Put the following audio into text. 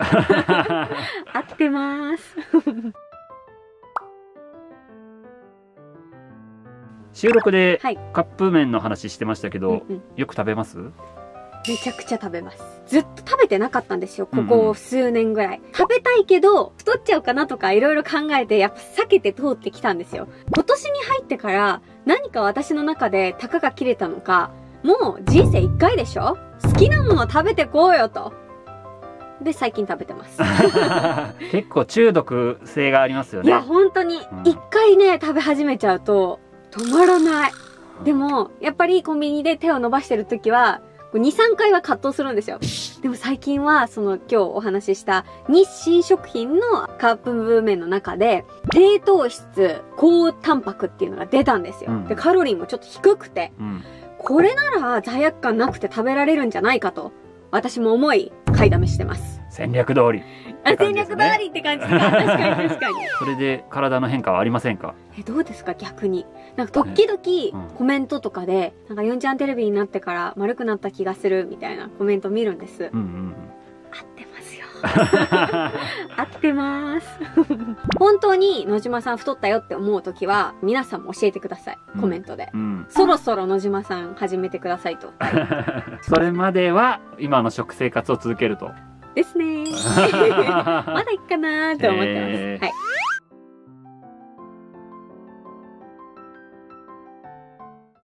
合ってます。収録ではいカップ麺の話してましたけど、うんうんよく食べます？めちゃくちゃ食べます。ずっと食べてなかったんですよ、こうんうこん数年ぐらい。食べたいけど、太っちゃうかなとかいろいろ考えて、やっぱ避けて通ってきたんですよ。今年に入ってから、何か私の中でタカが切れたのか、もう人生一回でしょ？好きなもの食べてこうよと。で、最近食べてます。結構中毒性がありますよいや、ね本当にうん、一回ね、食べ始めちゃうと、止まらない。でも、やっぱりコンビニで手を伸ばしてる時は、2、3回は葛藤するんですよ。でも最近は、その今日お話しした日清食品のカップ麺の中で、低糖質、高タンパクっていうのが出たんですよ。うんで、カロリーもちょっと低くて、うんこれなら罪悪感なくて食べられるんじゃないかと、私も思い、買いだめしてます。戦略通りあ、戦略通りって感じか。確かに確かに。それで体の変化はありませんか？え、どうですか？逆に。なんか時々うんコメントとかで、なんか4ちゃんテレビになってから丸くなった気がするみたいなコメント見るんです。うんうん合ってますよ。合ってます。本当に野島さん太ったよって思う時は、皆さんも教えてください。コメントで。うんうんそろそろ野島さん始めてくださいと。それまでは今の食生活を続けるとですねー。まだいっかなーって思ってます。へーはい。